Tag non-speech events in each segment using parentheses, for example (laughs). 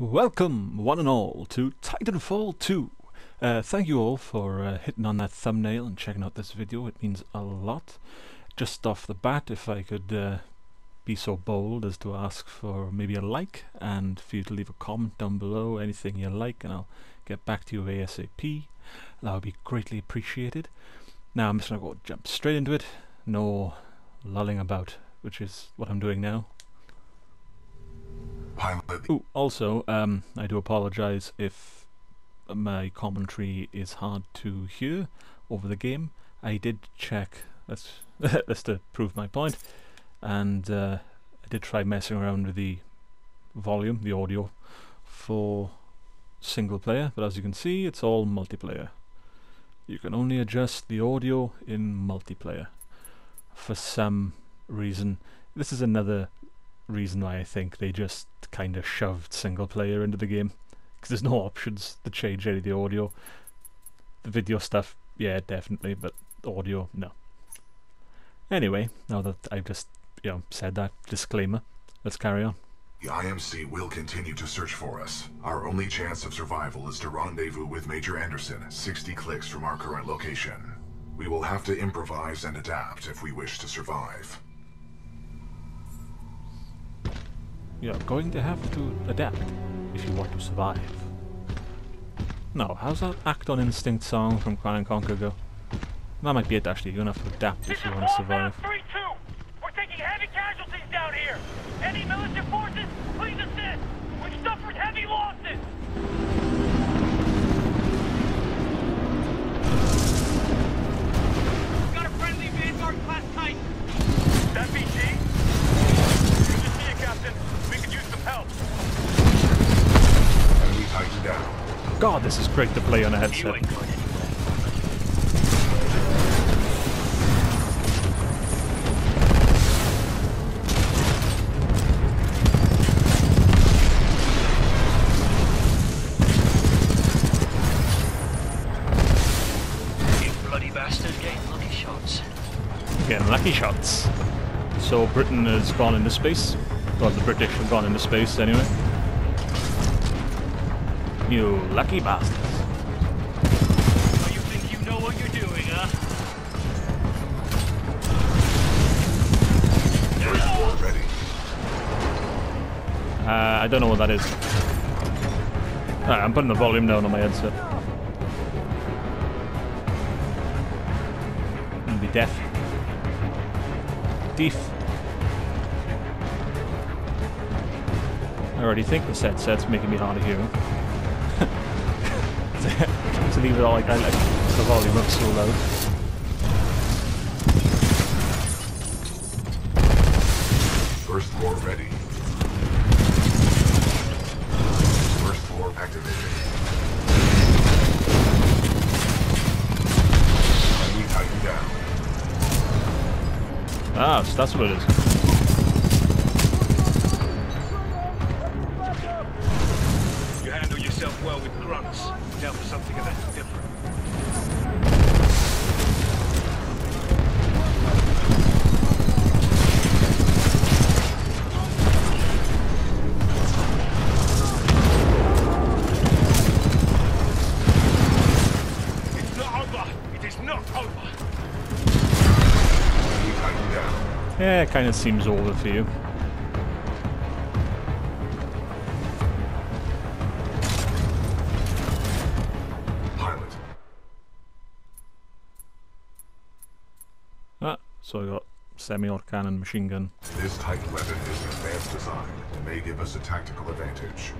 Welcome, one and all, to Titanfall 2. Uh, thank you all for uh, hitting on that thumbnail and checking out this video. It means a lot. Just off the bat, if I could uh, be so bold as to ask for maybe a like and for you to leave a comment down below, anything you like, and I'll get back to you ASAP. That would be greatly appreciated. Now I'm just going to go jump straight into it. No lulling about, which is what I'm doing now. Ooh, also, um, I do apologise if my commentary is hard to hear over the game. I did check, that's, (laughs) that's to prove my point, and uh, I did try messing around with the volume, the audio, for single player, but as you can see, it's all multiplayer. You can only adjust the audio in multiplayer. For some reason, this is another reason why I think they just kind of shoved single player into the game because there's no options to change any of the audio. The video stuff, yeah, definitely, but audio, no. Anyway, now that I've just you know said that disclaimer, let's carry on. The IMC will continue to search for us. Our only chance of survival is to rendezvous with Major Anderson, 60 clicks from our current location. We will have to improvise and adapt if we wish to survive. You're going to have to adapt if you want to survive. No, how's that Act on Instinct song from Command and Conquer go? That might be it actually, you're gonna have to adapt if you want to survive. Three, two. We're taking heavy casualties down here. Any militia forces, please assist. We've suffered heavy losses. Got a friendly Vanguard class Titan. That BT? Good to see you, Captain. We could use some help. Enemy Titan down. God, this is great to play on a headset. Bloody bastard getting lucky shots. Getting lucky shots. So Britain has gone into space. Well, the British have gone into space anyway. You lucky bastards. Oh, you think you know what you're doing, huh? First floor ready. Uh, I don't know what that is. Alright, I'm putting the volume down on my headset. I'm gonna be deaf. Deaf. I already think this headset's making me hard of hearing. (laughs) to leave it all like I like the volume up so loud. First floor ready. First floor activated. Enemy Titan down. Ah, so that's what it is. Kind of seems over for you. Pilot. Ah, so I got semi-auto cannon machine gun. This Titan weapon is an advanced design and may give us a tactical advantage.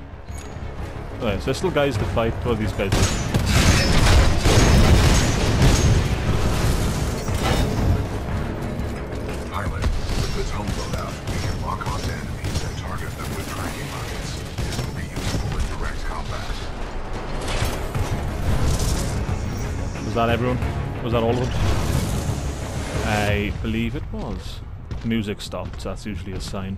Right, so there's still guys to fight. Are these guys that everyone? Was that all of them? I believe it was. Music stopped, that's usually a sign.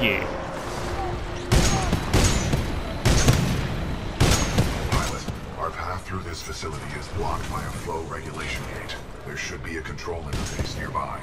you. Pilot, our path through this facility is blocked by a flow regulation gate. There should be a control interface nearby.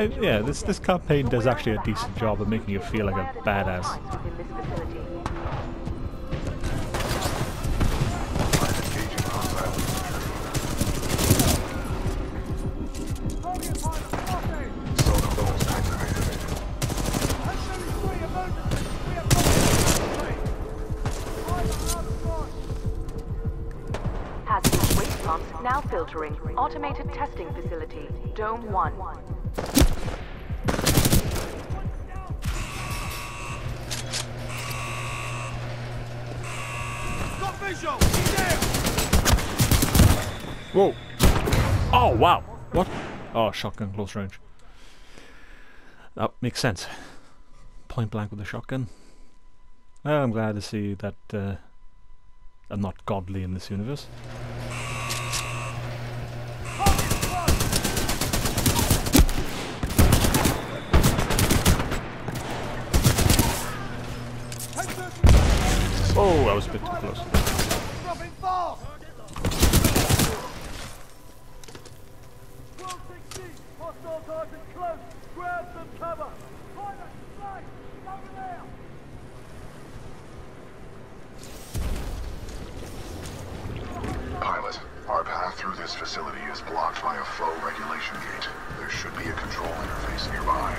I, yeah, this this campaign does actually a decent job of making you feel like a badass. Hazardous waste pumps now filtering. Automated testing facility. Dome 1. Whoa! Oh wow! What? Oh, shotgun close range. That makes sense. Point blank with a shotgun. Well, I'm glad to see that uh, I'm not godly in this universe. Oh, I was a bit too close. Pilot, our path through this facility is blocked by a flow regulation gate. There should be a control interface nearby.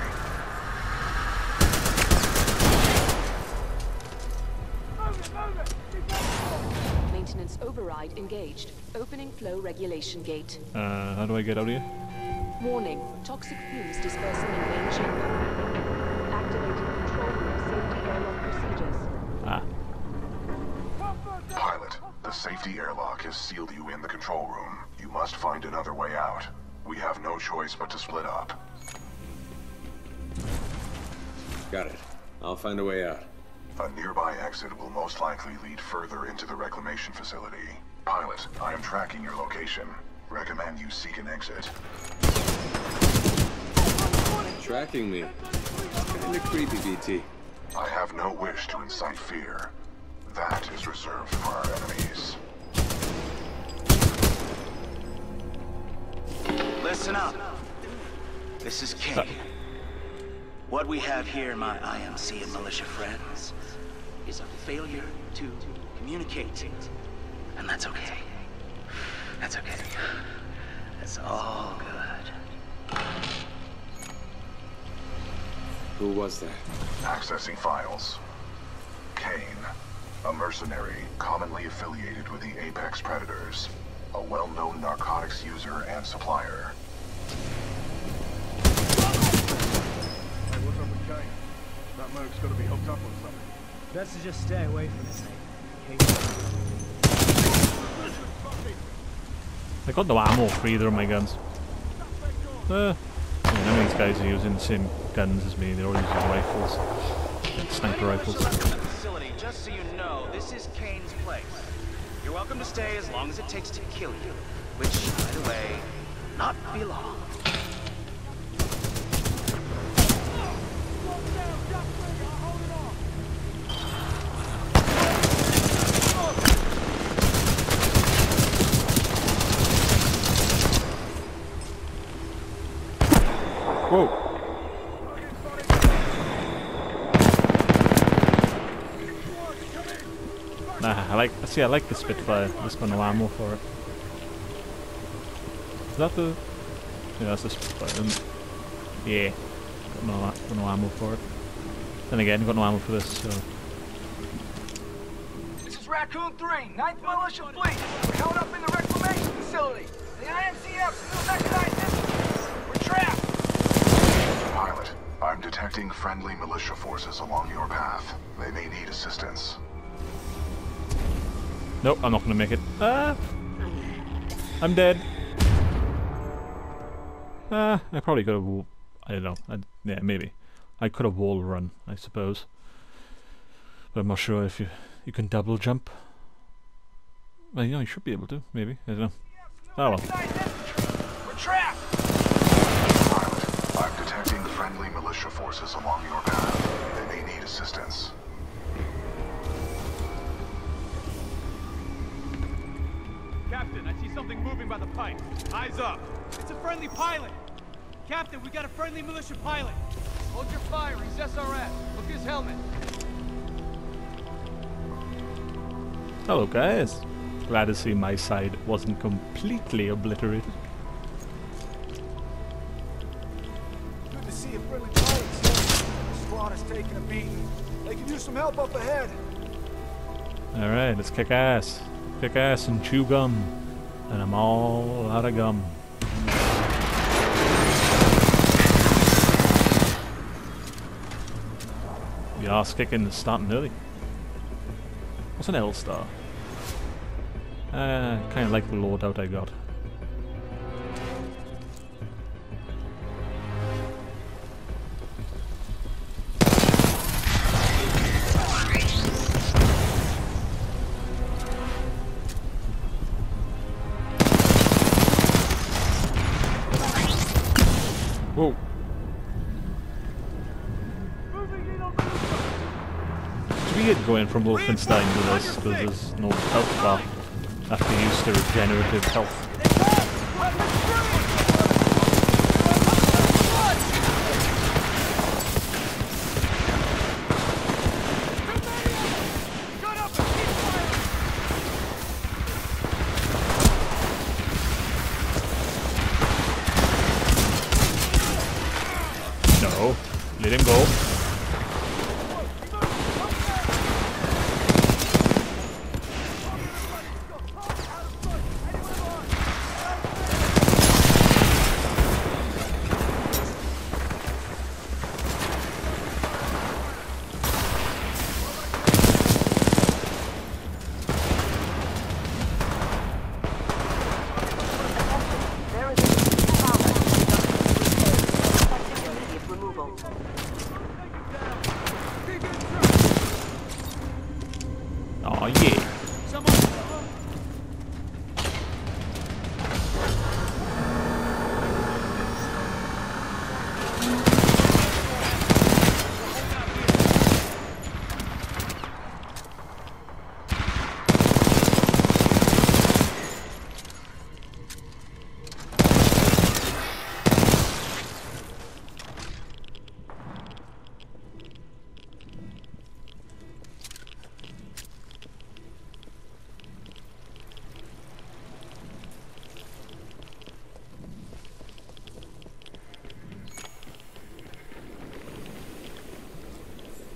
Maintenance override engaged. Opening flow regulation gate. Uh, how do I get out of here? Warning. Toxic fumes dispersing in main chamber. Has sealed you in the control room. You must find another way out. We have no choice but to split up. Got it. I'll find a way out. A nearby exit will most likely lead further into the reclamation facility. Pilot, I am tracking your location. Recommend you seek an exit. Tracking me. Kinda creepy, BT. I have no wish to incite fear. That is reserved for our enemies. Listen up. This is King. Uh. What we have here, my IMC and militia friends, is a failure to communicate. And that's okay. That's okay. That's all good. Who was that? Accessing files. Kane, a mercenary commonly affiliated with the Apex Predators, a well-known narcotics user and supplier. Hey, what's up with Kane? That merc's gotta be hooked up on something. Best to just stay away from this thing. I got no ammo for either of my guns. Uh, I mean, none of these guys are using the same guns as me. They're all using rifles, and sniper rifles. Facility, just so you know, this is Kane's place. You're welcome to stay as long as it takes to kill you. Which, by the way, not be long. Whoa! Nah, I like. See, I like the Spitfire. Just got no ammo for it. Is that the? Yeah, that's the Spitfire. Isn't it? Yeah, got no, got no ammo for it. Then again, got no ammo for this. So This is Raccoon 3, 9th Militia Fleet. We're held up in the reclamation facility. The IMCF's still mechanized this. We're trapped. Pilot, I'm detecting friendly militia forces along your path. They may need assistance. Nope, I'm not gonna make it. Ah! I'm dead. Ah, I probably could have. I don't know. I, yeah, maybe. I could have wall run, I suppose. But I'm not sure if you you can double jump. Well, you know, you should be able to. Maybe I don't know. Oh well. We're trapped! Pilot, I'm detecting friendly militia forces along your path. They may need assistance. Captain, I see something moving by the pipe. Eyes up. It's a friendly pilot! Captain, we got a friendly militia pilot! Hold your fire, he's SRS. Look at his helmet. Hello, guys. Glad to see my side wasn't completely obliterated. Good to see a friendly pilot, sir. The squad is taking a beating. They can use some help up ahead. All right, let's kick ass, kick ass, and chew gum. And I'm all out of gum. The ass kicking is starting early. What's an L star? Uh, kind of like the loadout I got. Whoa. It's weird going from Wolfenstein to this because there's no health bar after use the regenerative health. No, let him go. There is a power Effective immediate removal. Oh yeah.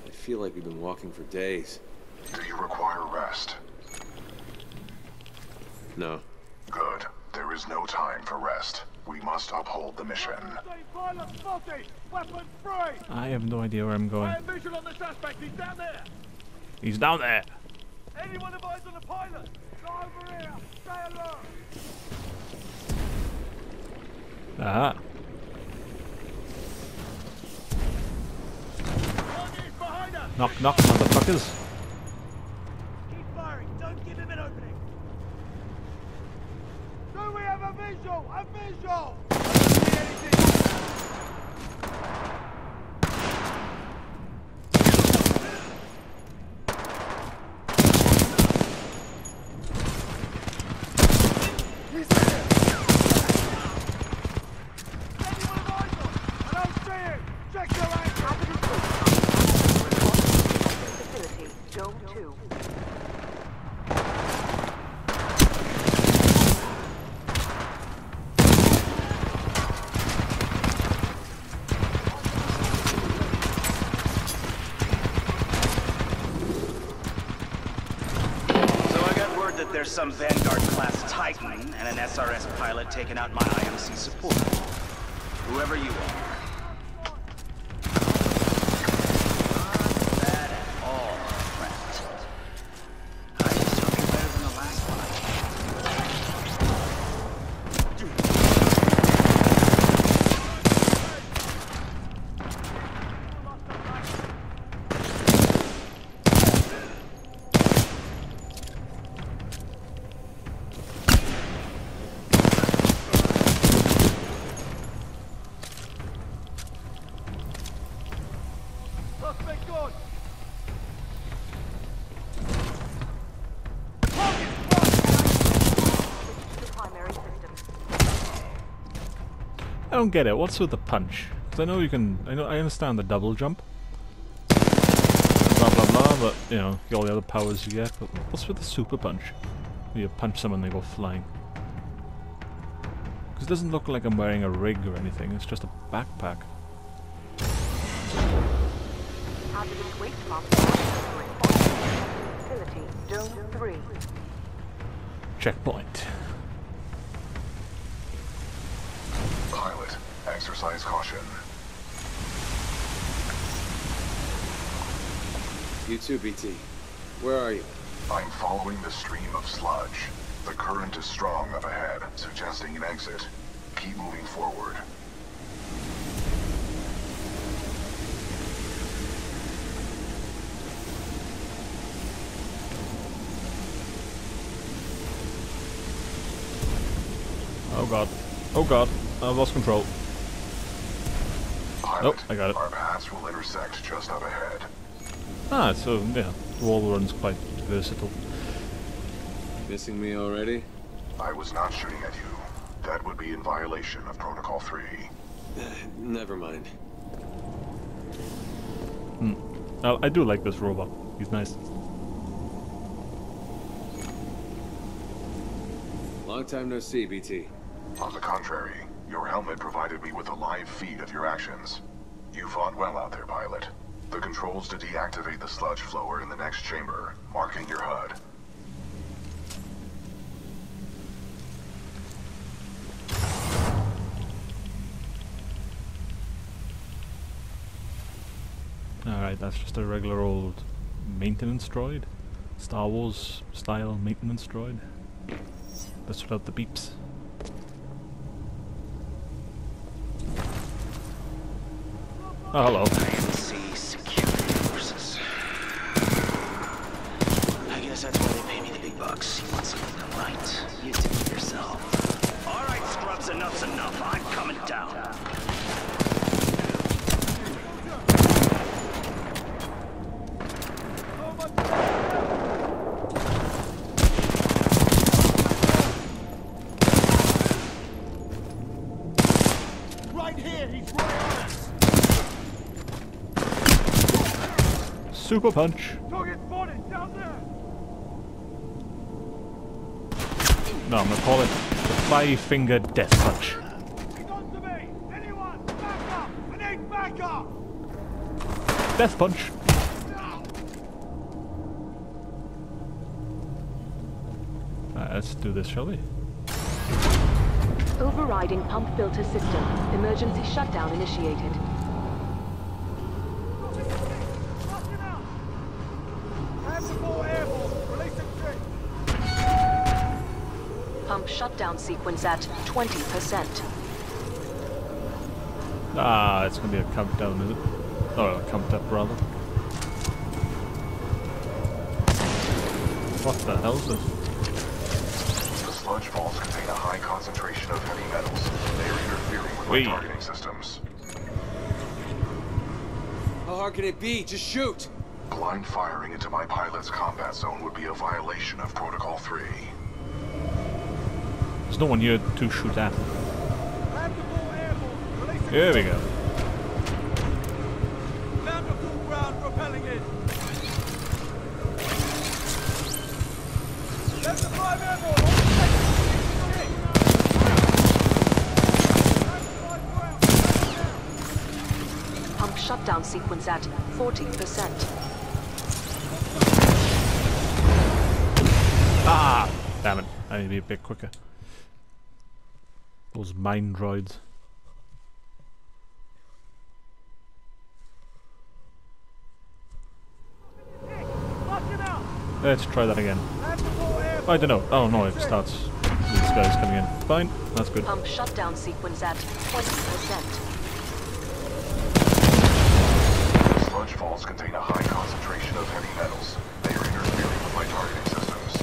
I feel like we've been walking for days. Do you require rest? No. Good. There is no time for rest. We must uphold the mission. Pilot spotted! Weapon free! I have no idea where I'm going. I have visual on the suspect. He's down there! He's down there. Anyone advise on the pilot? Go over here! Stay alert! Aha. Target behind Knock, knock, motherfuckers. Keep firing! Don't give him an opening! Do we have a visual? A visual! He's there! Anyone advise on? I don't see him! Check your angle! Facility, Dome 2. So I got word that there's some Vanguard-class Titan and an SRS pilot taking out my IMC support. Whoever you are. gone. The primary systems. I don't get it. What's with the punch? Because I know you can. I know. I understand the double jump. Blah blah blah. But you know, all the other powers you get. But what's with the super punch? You punch someone, they go flying. Because it doesn't look like I'm wearing a rig or anything. It's just a backpack. Hazardous exercise caution. You too, BT. Where are you? I'm following the stream of sludge. The current is strong up ahead, suggesting an exit. Keep moving forward. Oh god. Oh god. I've lost control. Pilot, Nope, I got it. our paths will intersect just up ahead. Ah, so yeah, the wall run's quite versatile. Missing me already? I was not shooting at you. That would be in violation of Protocol 3. Never mind. I, I do like this robot. He's nice. Long time no see, BT. On the contrary, your helmet provided me with a live feed of your actions. You fought well out there, pilot. The controls to deactivate the sludge flow are in the next chamber, marking your HUD. Alright, that's just a regular old maintenance droid. Star Wars style maintenance droid. That's without the beeps. Oh, hello. IMC security forces. I guess that's why they pay me the big bucks. You want something done right? You do it yourself. All right, scrubs, enough's enough. I'm coming down. Right here, he's right on us. Super punch. Target spotted, down there. No, I'm gonna call it the five finger death punch. He's on to me. Anyone, back up. I need. Death punch. Uh, let's do this, shall we? Overriding pump filter system. Emergency shutdown initiated. Knock him out. Have the ball airborne. Release him quick. Pump shutdown sequence at 20%. Ah, it's gonna be a countdown, is it? Oh, a count up rather. What the hell is this? The sludge balls contain a high concentration of heavy metals. They are interfering with Wait. my targeting systems. How hard can it be? Just shoot! Blind firing into my pilot's combat zone would be a violation of Protocol 3. There's no one here to shoot at. Have the ball airborne. Release him. Here we go. Found a full ground propelling in. Left the five airborne. On the second. Have the five ground. Pump shutdown sequence at 40%. Ah! Damn it. I need to be a bit quicker. Those mine droids. Knock him out. Let's try that again. Have the ball airborne. I don't know. Oh no, it starts. These guys coming in. Fine. That's good. Pump shutdown sequence at 20%. Sludge falls contain a high concentration of heavy metals. They are interfering with my targeting systems.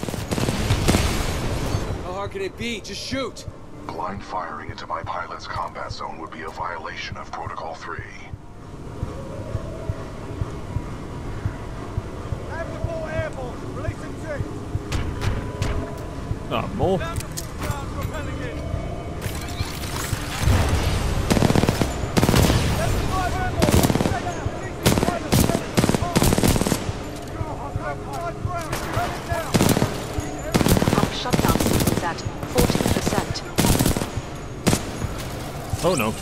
How hard can it be? Just shoot! Blind firing into my pilot's combat zone would be a violation of Protocol 3. Have the four airborne. releasing them six. Oh, more. Oh no.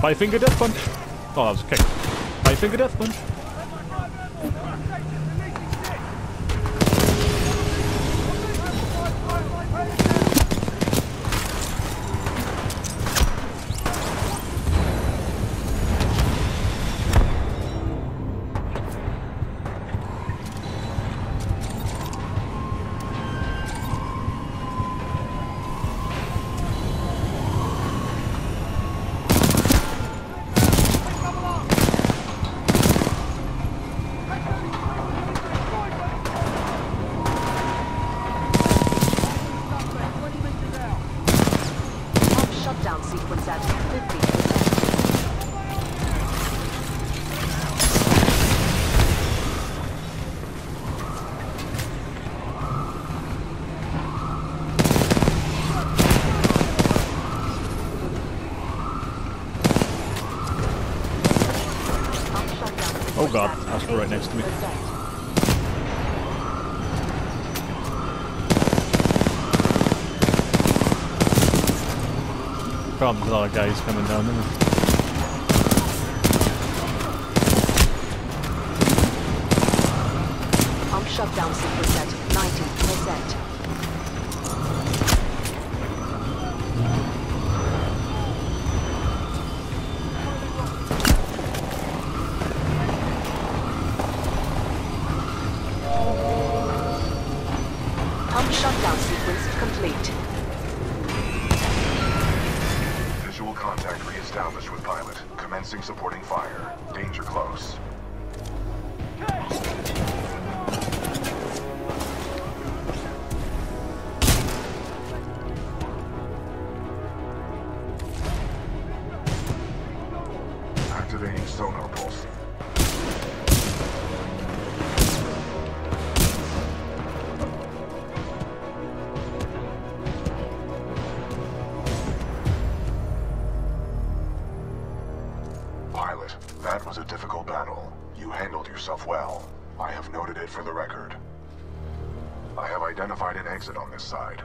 Five finger death punch. Oh, that was a kick. Five finger death punch. Pump Probably a lot of guys coming down sequence yourself well. I have noted it for the record. I have identified an exit on this side.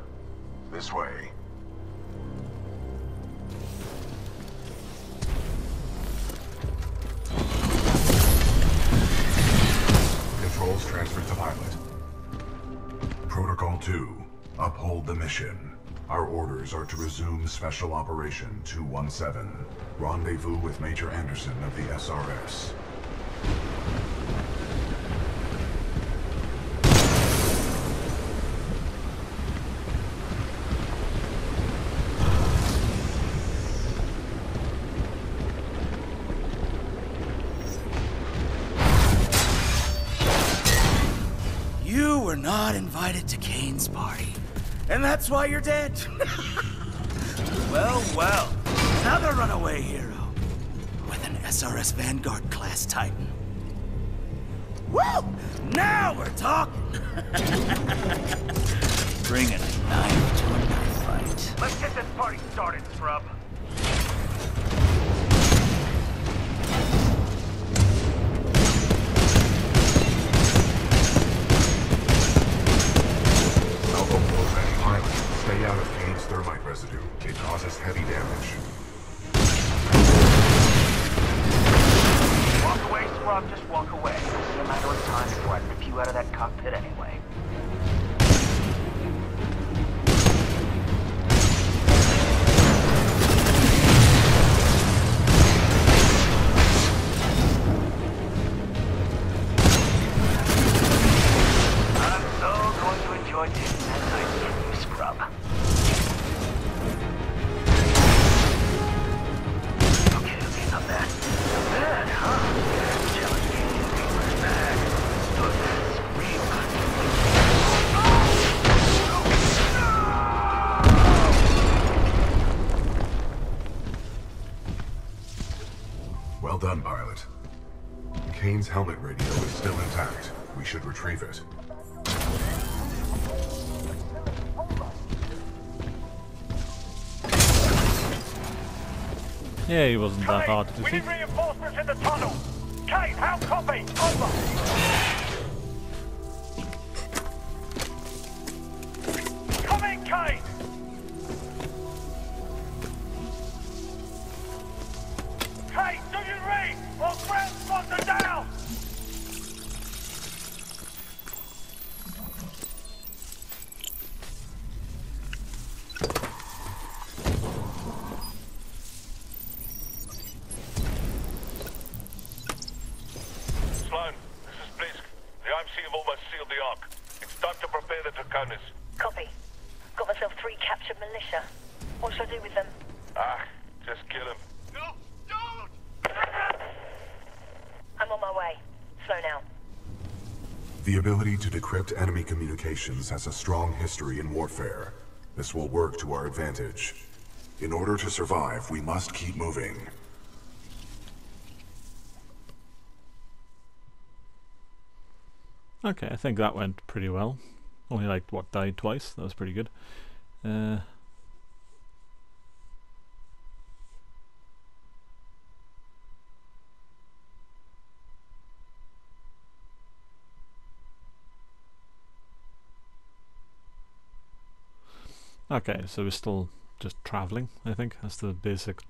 This way. Controls transferred to pilot. Protocol 2. Uphold the mission. Our orders are to resume Special Operation 217. Rendezvous with Major Anderson of the SRS. Invited to Kane's party. And that's why you're dead. (laughs) well, well. Another runaway hero. With an SRS Vanguard class Titan. Woo! Now we're talking. (laughs) Bringing a knife to a knife fight. Let's get this party started, up. Okay, okay, not bad. Not bad, huh? Well done, pilot. Kane's helmet radio is still intact. We should retrieve it. Yeah, he wasn't that hard to We need reinforcements in the tunnel. My way. Slow now. The ability to decrypt enemy communications has a strong history in warfare. This will work to our advantage. In order to survive, we must keep moving. Okay, I think that went pretty well. Only like what died twice. That was pretty good. Uh, okay, so we're still just traveling. I think that's the basic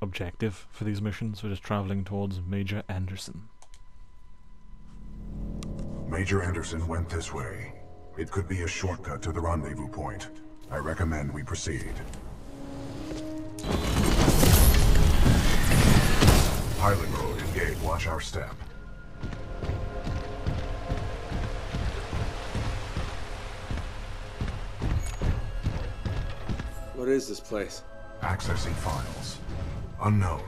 objective for these missions. We're just traveling towards Major Anderson. Major Anderson went this way. It could be a shortcut to the rendezvous point. I recommend we proceed. Pilot mode engage. Watch our step. What is this place? Accessing files. Unknown.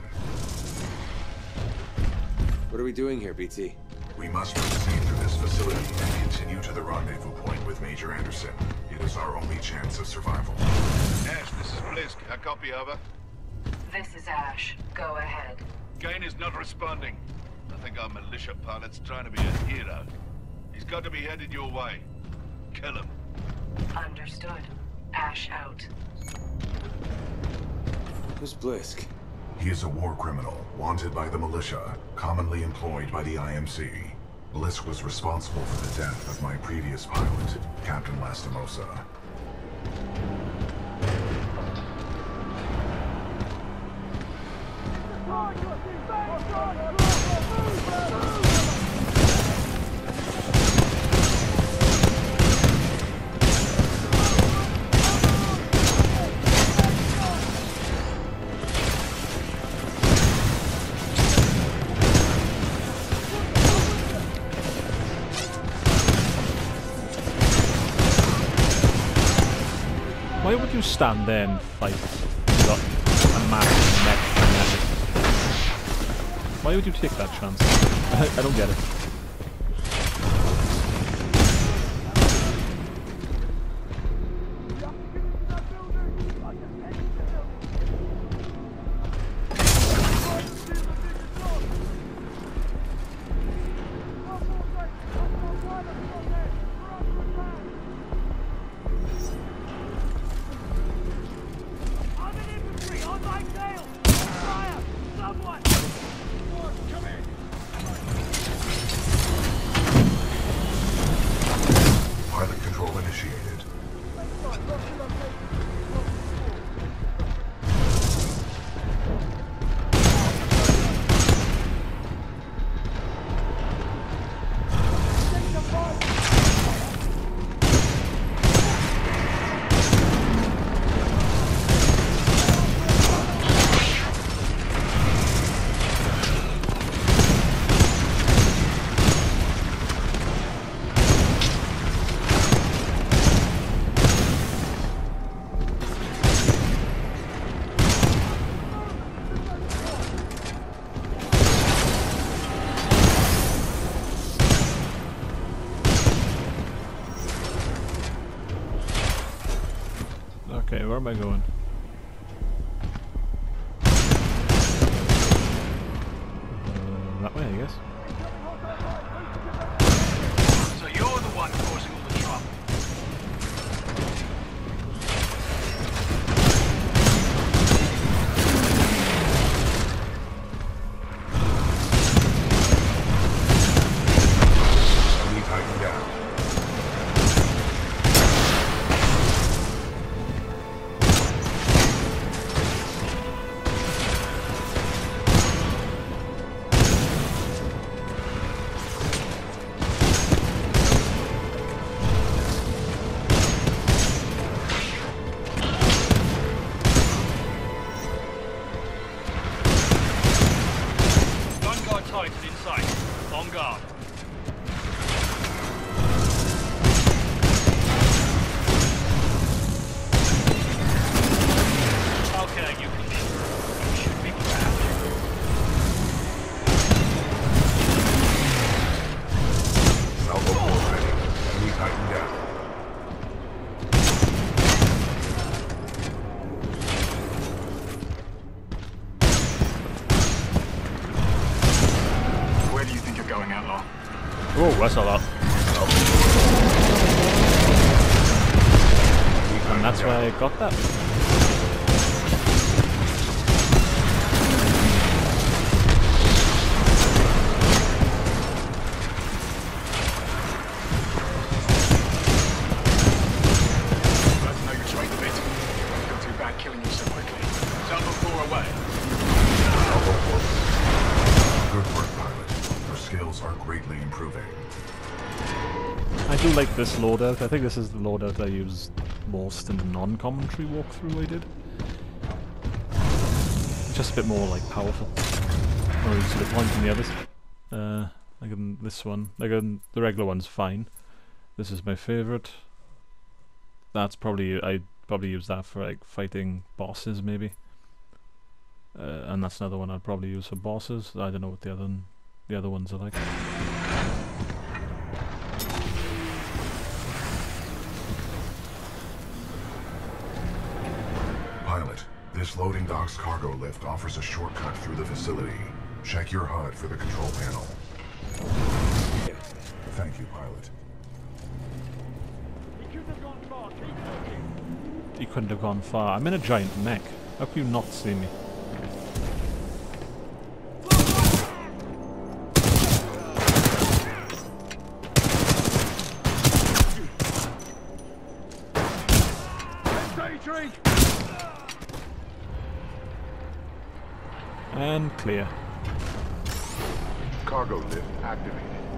What are we doing here, BT? We must proceed through this facility and continue to the rendezvous point with Major Anderson. It is our only chance of survival. Ash, this is Blisk. A copy over. This is Ash. Go ahead. Kane is not responding. I think our militia pilot's trying to be a hero. He's got to be headed your way. Kill him. Understood. Ash out. Who's Blisk? He is a war criminal, wanted by the militia, commonly employed by the IMC. Blisk was responsible for the death of my previous pilot, Captain Lastimosa. Stand there and fight? Got a massive neck. Why would you take that chance? (laughs) I don't get it. Am I going? This loadout. I think this is the loadout I used most in the non-commentary walkthrough I did. Just a bit more like powerful. More easy to point than the others. Uh, like in this one, like in the regular one's fine. This is my favourite. That's probably I probably use that for like fighting bosses maybe. Uh, and that's another one I'd probably use for bosses. I don't know what the other the other ones are like. This loading dock's cargo lift offers a shortcut through the facility. Check your HUD for the control panel. Thank you, pilot. You couldn't have gone far. I'm in a giant mech. How can you not see me? And clear. Cargo lift activated.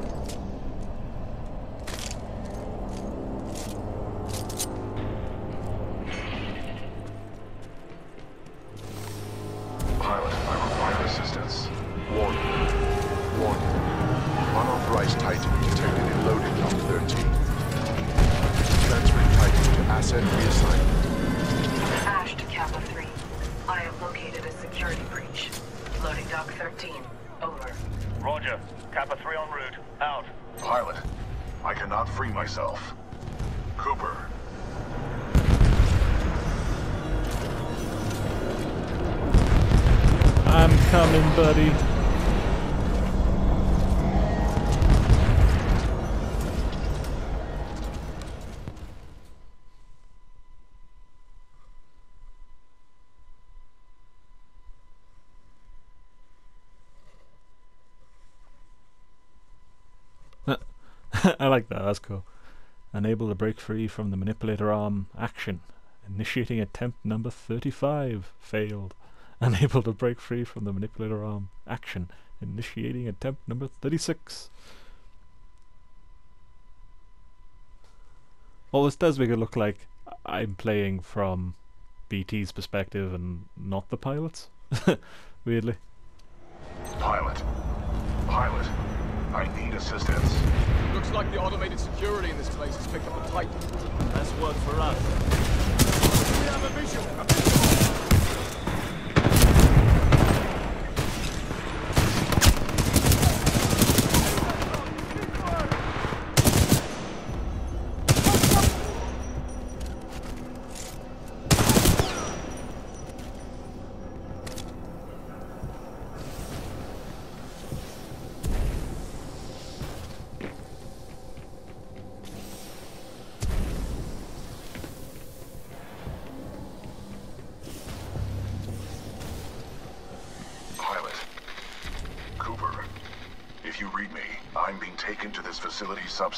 I like that, that's cool. Unable to break free from the manipulator arm action. Initiating attempt number 35. Failed. (laughs) Unable to break free from the manipulator arm action. Initiating attempt number 36. Well, this does make it look like I'm playing from BT's perspective and not the pilot's. (laughs) Weirdly. pilot. Pilot, I need assistance. Looks like the automated security in this place has picked up a Titan. That's work for us. We have a visual. A.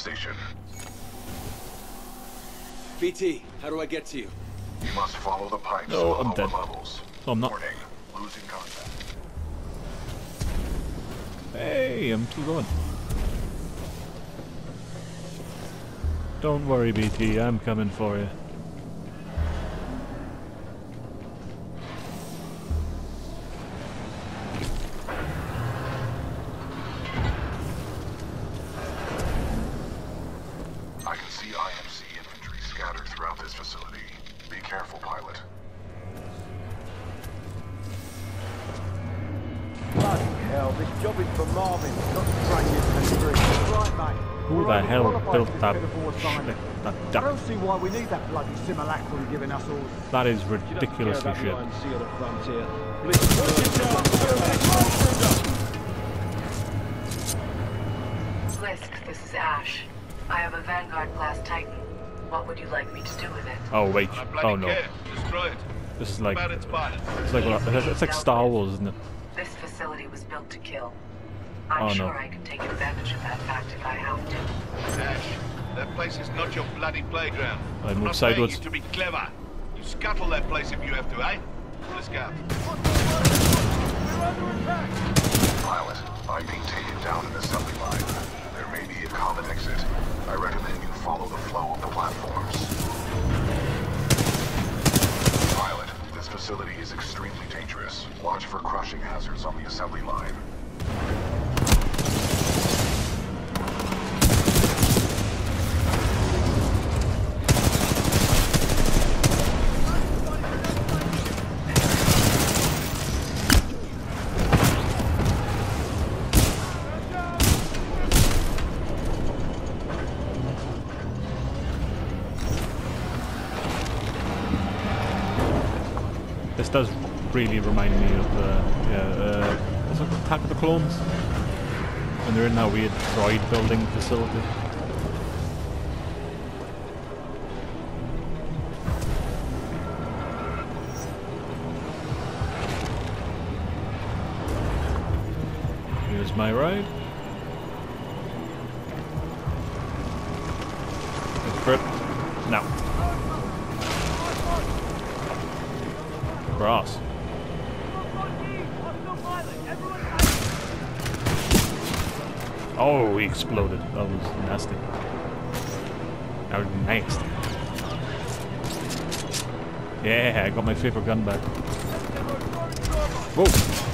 facility's substation. BT, how do I get to you? You must follow the pipes No, to the I'm dead. levels. No, I'm not. Warning, losing contact. Hey, I'm too going. Don't worry, BT, I'm coming for you. Built that shit, that I don't see why we need that bloody simulacrum giving us orders. That is ridiculously shit. Blisk, this is Ash. I have a Vanguard class Titan. What would you like me to do with it? Oh wait, oh no. care. Destroy it. This is like, its like, it's it's like Star Wars, isn't it? This facility was built to kill. I'm Oh, no. sure I can take advantage of that fact if I have to. Ash, that place is not your bloody playground. I I'm move not paying sideways. you to be clever. You scuttle that place if you have to, eh? Let's go. Pilot, I'm being taken down in the assembly line. There may be a common exit. I recommend you follow the flow of the platforms. Pilot, this facility is extremely dangerous. Watch for crushing hazards on the assembly line. Really remind me of, uh, yeah, uh? Attack of the Clones? When they're in that weird droid building facility. Here's my ride. Next. Yeah, I got my favorite gun back. Whoa!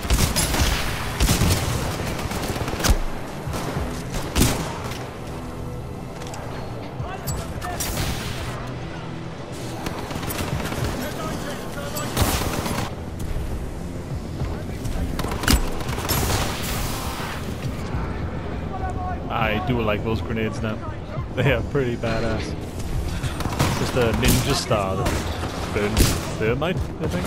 I do like those grenades now. (laughs) They are pretty badass. Just a ninja star that burns thermite, I think.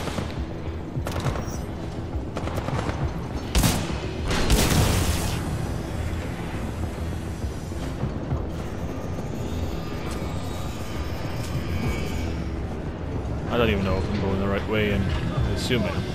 I don't even know if I'm going the right way and assuming.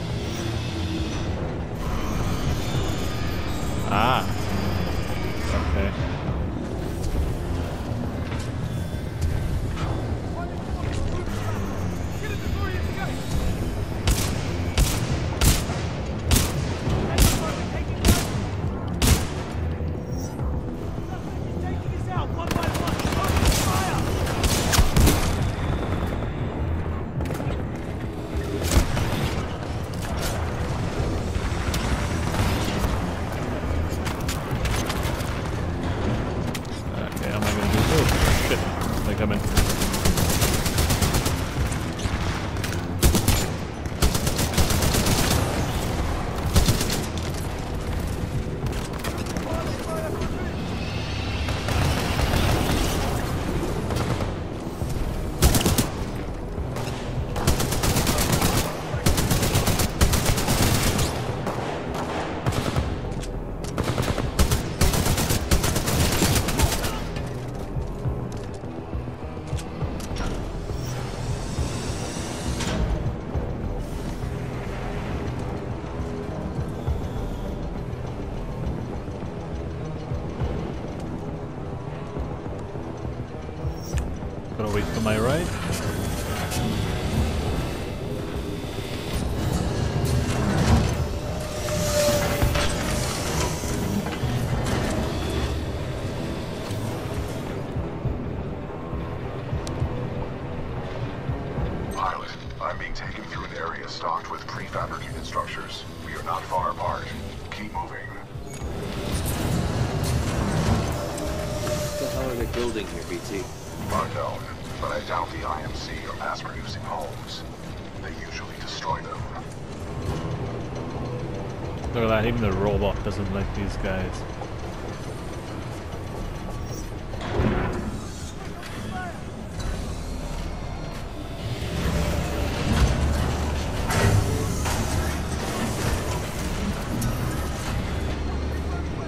Robot doesn't like these guys.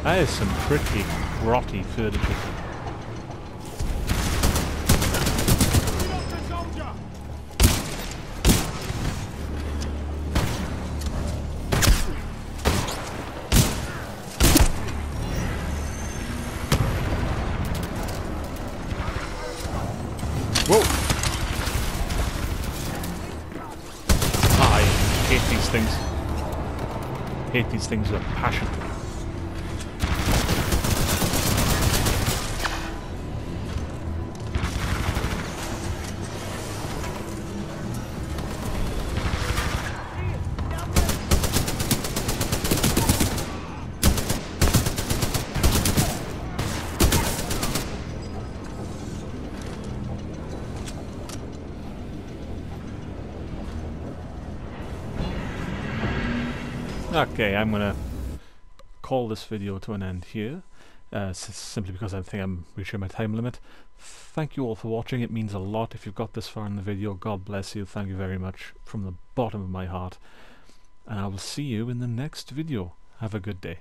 That is some pretty grotty furniture. Things with Okay, I'm gonna call this video to an end here, uh, simply because I think I'm reaching my time limit. Thank you all for watching, it means a lot if you've got this far in the video. God bless you, thank you very much from the bottom of my heart. And I will see you in the next video. Have a good day.